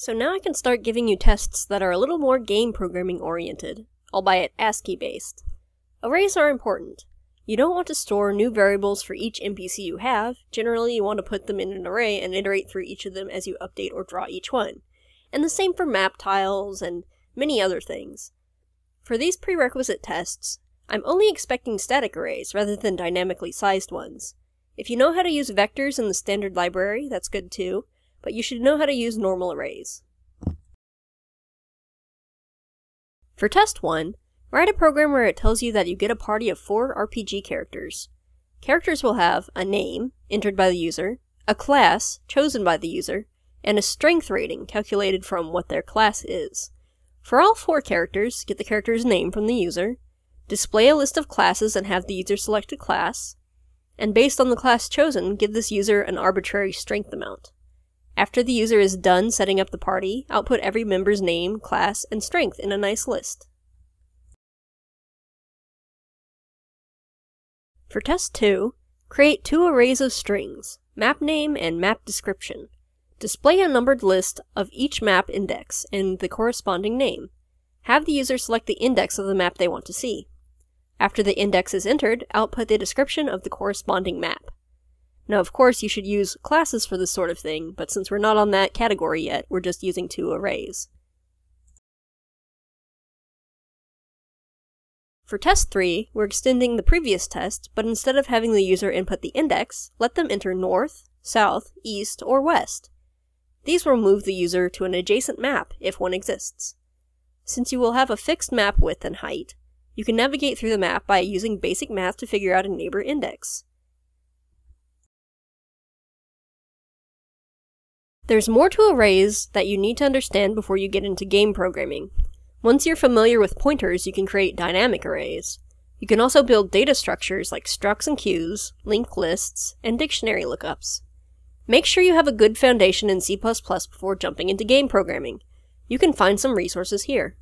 So now I can start giving you tests that are a little more game programming oriented, albeit ASCII based. Arrays are important. You don't want to store new variables for each NPC you have, generally you want to put them in an array and iterate through each of them as you update or draw each one. And the same for map tiles and many other things. For these prerequisite tests, I'm only expecting static arrays rather than dynamically sized ones. If you know how to use vectors in the standard library, that's good too, but you should know how to use normal arrays. For test 1, write a program where it tells you that you get a party of four RPG characters. Characters will have a name, entered by the user, a class, chosen by the user, and a strength rating calculated from what their class is. For all four characters, get the character's name from the user, display a list of classes and have the user select a class, and based on the class chosen, give this user an arbitrary strength amount. After the user is done setting up the party, output every member's name, class, and strength in a nice list. For test 2, create two arrays of strings, map name and map description. Display a numbered list of each map index and the corresponding name. Have the user select the index of the map they want to see. After the index is entered, output the description of the corresponding map. Now, of course, you should use classes for this sort of thing, but since we're not on that category yet, we're just using two arrays. For test 3, we're extending the previous test, but instead of having the user input the index, let them enter north, south, east, or west. These will move the user to an adjacent map, if one exists. Since you will have a fixed map width and height, you can navigate through the map by using basic math to figure out a neighbor index. There's more to arrays that you need to understand before you get into game programming. Once you're familiar with pointers, you can create dynamic arrays. You can also build data structures like structs and queues, linked lists, and dictionary lookups. Make sure you have a good foundation in C++ before jumping into game programming. You can find some resources here.